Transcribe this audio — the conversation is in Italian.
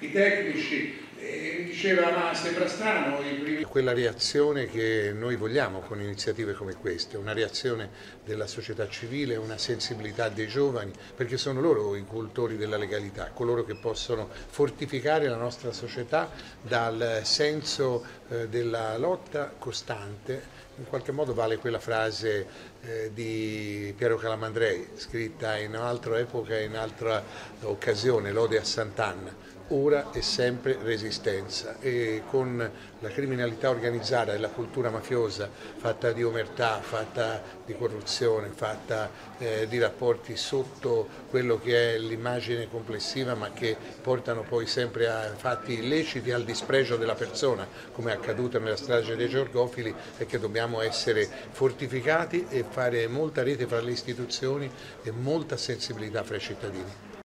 i tecnici, diceva ma sembra strano i primi... Quella reazione che noi vogliamo con iniziative come queste, una reazione della società civile, una sensibilità dei giovani, perché sono loro i cultori della legalità, coloro che possono fortificare la nostra società dal senso eh, della lotta costante. In qualche modo vale quella frase eh, di Piero Calamandrei, scritta in un'altra epoca e in un'altra occasione, l'Ode a Sant'Anna ora e sempre resistenza e con la criminalità organizzata e la cultura mafiosa fatta di omertà, fatta di corruzione, fatta eh, di rapporti sotto quello che è l'immagine complessiva ma che portano poi sempre a fatti illeciti al dispregio della persona come è accaduto nella strage dei Giorgofili e che dobbiamo essere fortificati e fare molta rete fra le istituzioni e molta sensibilità fra i cittadini.